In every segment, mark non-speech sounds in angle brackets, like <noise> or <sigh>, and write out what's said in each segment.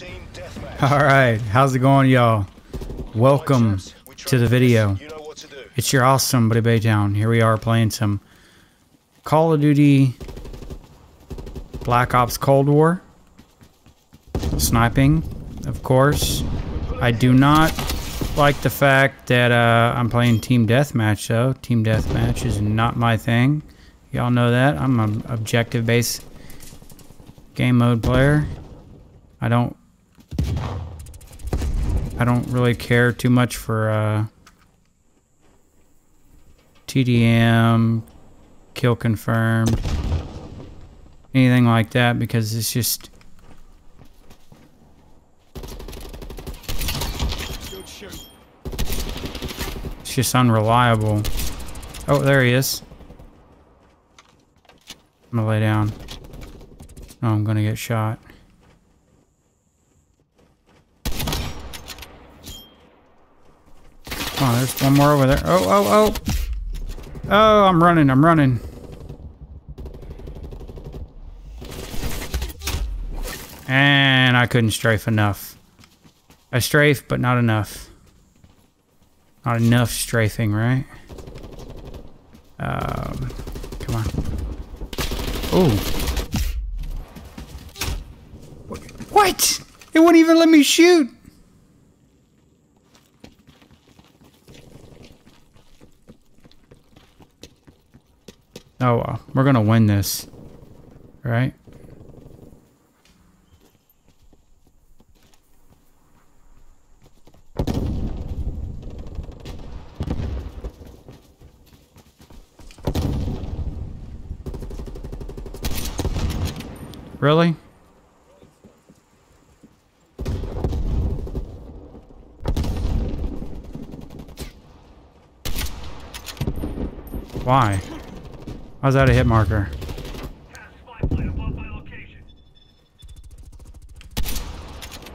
Team deathmatch. All right, how's it going, y'all? Welcome to the video. It's your awesome Buddy Baytown. Here we are playing some Call of Duty Black Ops Cold War. Sniping, of course. I do not like the fact that uh, I'm playing Team Deathmatch, though. Team Deathmatch is not my thing. Y'all know that. I'm an objective-based game mode player. I don't I don't really care too much for uh, TDM, kill confirmed, anything like that because it's just it's just unreliable. Oh, there he is. I'm gonna lay down. Oh, I'm gonna get shot. Oh, there's one more over there. Oh, oh, oh. Oh, I'm running, I'm running. And I couldn't strafe enough. I strafe, but not enough. Not enough strafing, right? Um, come on. Oh. What? It wouldn't even let me shoot. Oh, well, we're gonna win this, right? Really? Why? How's that a hit marker?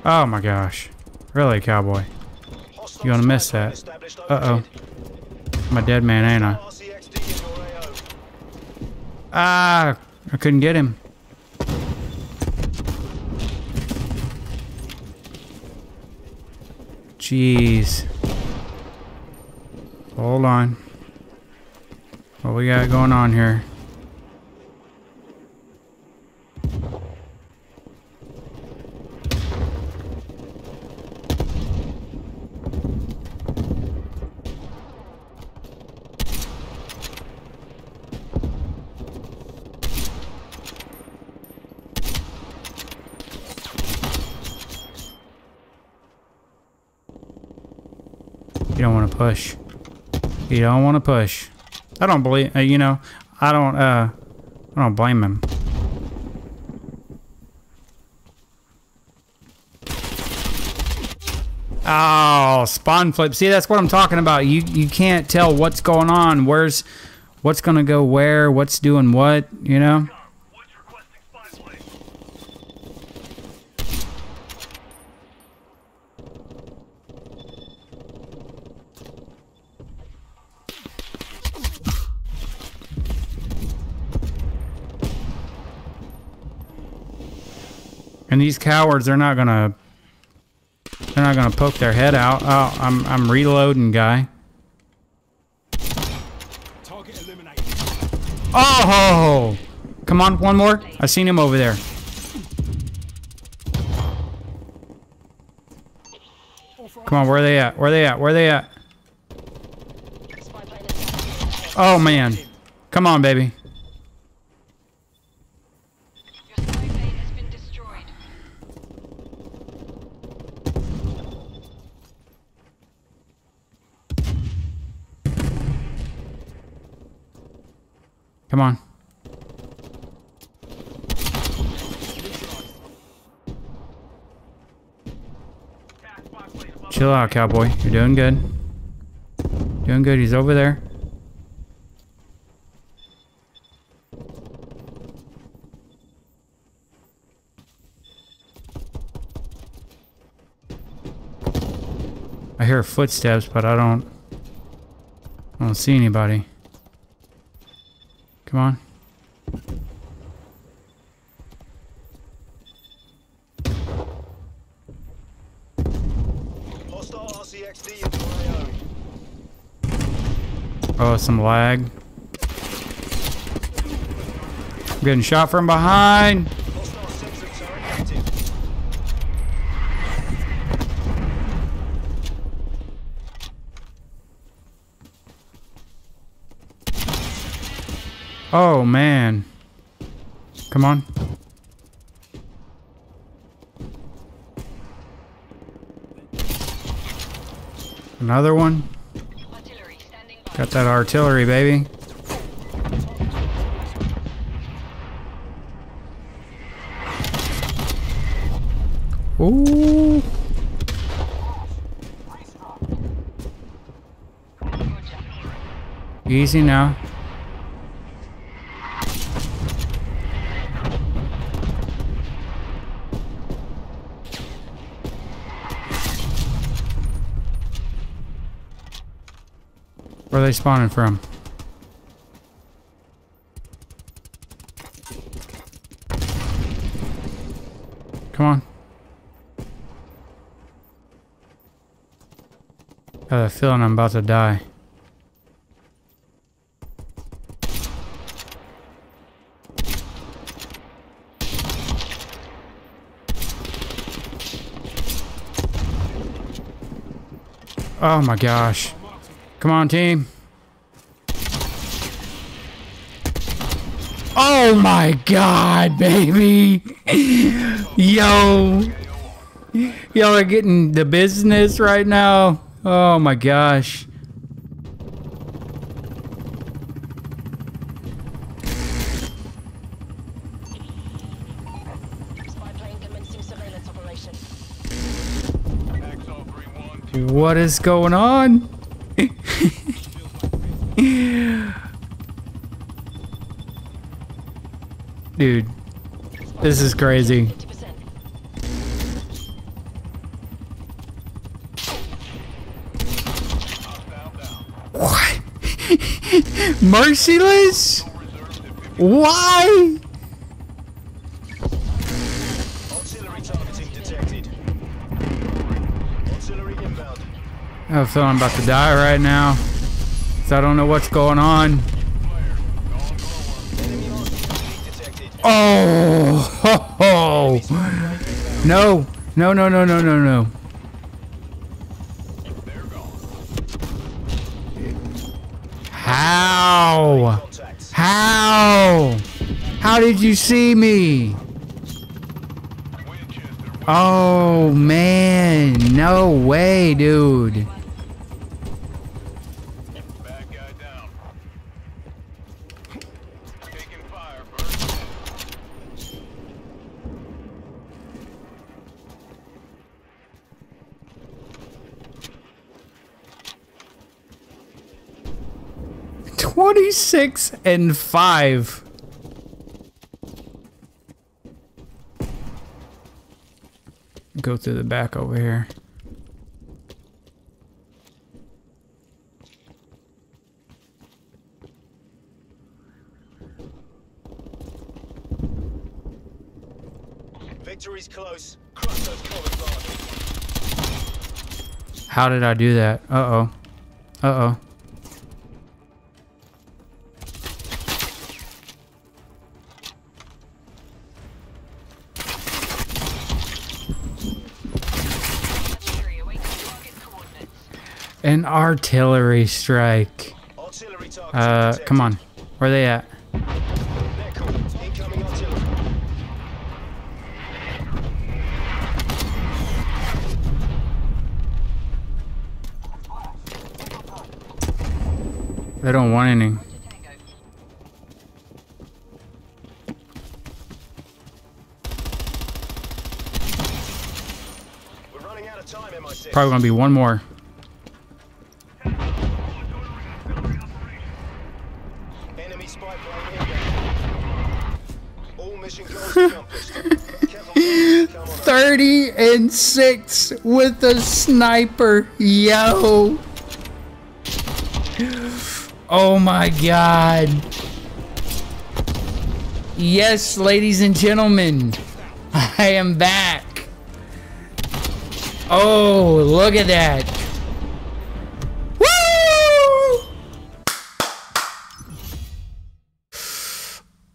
Oh my gosh. Really, cowboy? You gonna miss that. Uh-oh. I'm a dead man, ain't I? Ah! I couldn't get him. Jeez. Hold on. What we got going on here? You don't want to push. You don't want to push. I don't believe, uh, you know, I don't, uh, I don't blame him. Oh, spawn flip. See, that's what I'm talking about. You you can't tell what's going on. Where's what's gonna go where? What's doing what? You know. And these cowards, they're not gonna they're not gonna poke their head out. Oh, I'm I'm reloading, guy. Oh! Come on, one more. I seen him over there. Come on, where are they at? Where are they at? Where are they at? Oh man. Come on, baby. Come on. Chill out, cowboy. You're doing good. Doing good. He's over there. I hear footsteps, but I don't. I don't see anybody. Come on. Oh, some lag. I'm getting shot from behind. Oh, man. Come on. Another one. Got that artillery, baby. Ooh. Easy now. Where are they spawning from? Come on. I have a feeling I'm about to die. Oh my gosh. Come on, team. Oh my god, baby. Yo. Y'all are getting the business right now. Oh my gosh. What is going on? Dude, this is crazy. 50%. What? <laughs> Merciless? Why? Artillery targeting detected. Artillery inbound. I feeling I'm about to die right now. So I don't know what's going on. Oh, ho, <laughs> ho. No, no, no, no, no, no, no. How? How? How did you see me? Oh man, no way, dude. 26 and 5. Go through the back over here. Victory's close. Cross those colors, How did I do that? Uh-oh. Uh-oh. An artillery strike. Artillery Uh, detected. come on. Where are they at? They're cool. Incoming artillery. They don't want any. We're running out of time, MI6. Probably gonna be one more. <laughs> 30 and 6 with a sniper. Yo. Oh my god. Yes, ladies and gentlemen. I am back. Oh, look at that. Woo!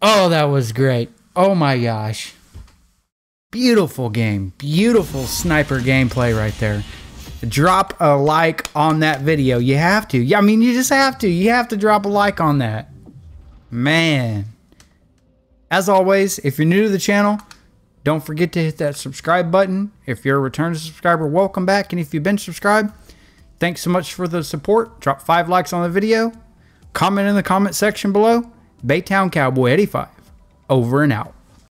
Oh, that was great. Oh my gosh. Beautiful game. Beautiful sniper gameplay right there. Drop a like on that video. You have to. Yeah, I mean, you just have to. You have to drop a like on that. Man. As always, if you're new to the channel, don't forget to hit that subscribe button. If you're a return subscriber, welcome back. And if you've been subscribed, thanks so much for the support. Drop five likes on the video. Comment in the comment section below. Baytown Cowboy 85. Over and out.